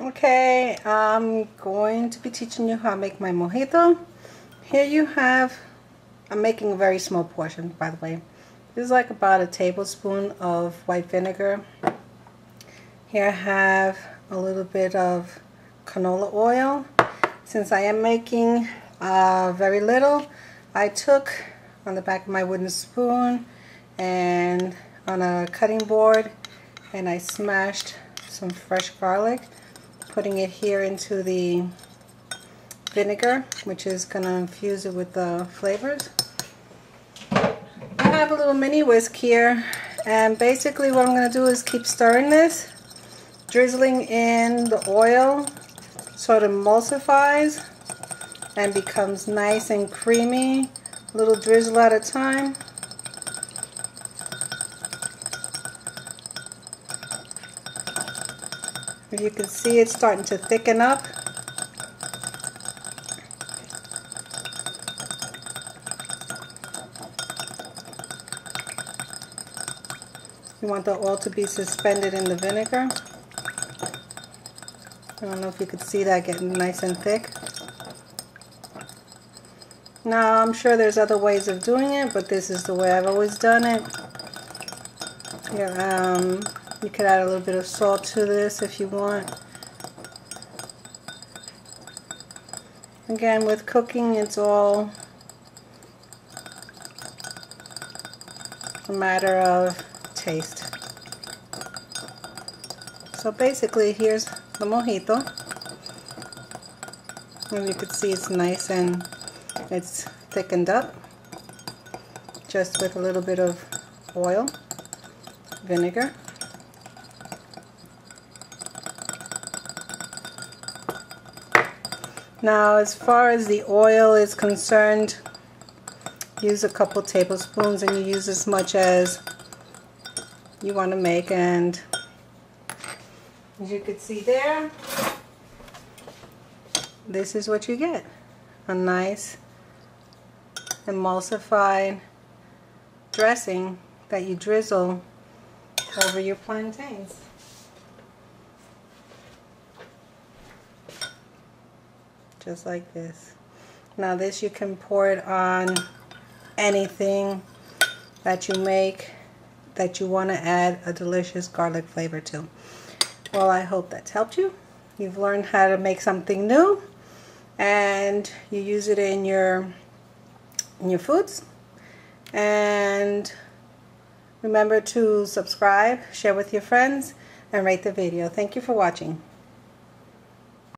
Okay, I'm going to be teaching you how to make my mojito. Here you have, I'm making a very small portion by the way. This is like about a tablespoon of white vinegar. Here I have a little bit of canola oil. Since I am making uh, very little, I took on the back of my wooden spoon and on a cutting board and I smashed some fresh garlic putting it here into the vinegar, which is going to infuse it with the flavors. I have a little mini whisk here, and basically what I'm going to do is keep stirring this, drizzling in the oil so it emulsifies and becomes nice and creamy, a little drizzle at a time. You can see it's starting to thicken up. You want the oil to be suspended in the vinegar. I don't know if you could see that getting nice and thick. Now I'm sure there's other ways of doing it, but this is the way I've always done it. Yeah, um, you could add a little bit of salt to this if you want. Again, with cooking, it's all a matter of taste. So basically, here's the mojito. As you can see, it's nice and it's thickened up just with a little bit of oil, vinegar, Now as far as the oil is concerned, use a couple tablespoons and you use as much as you want to make and as you can see there, this is what you get. A nice emulsified dressing that you drizzle over your plantains. Just like this. Now this you can pour it on anything that you make that you want to add a delicious garlic flavor to. Well, I hope that's helped you. You've learned how to make something new and you use it in your in your foods. And remember to subscribe, share with your friends, and rate the video. Thank you for watching.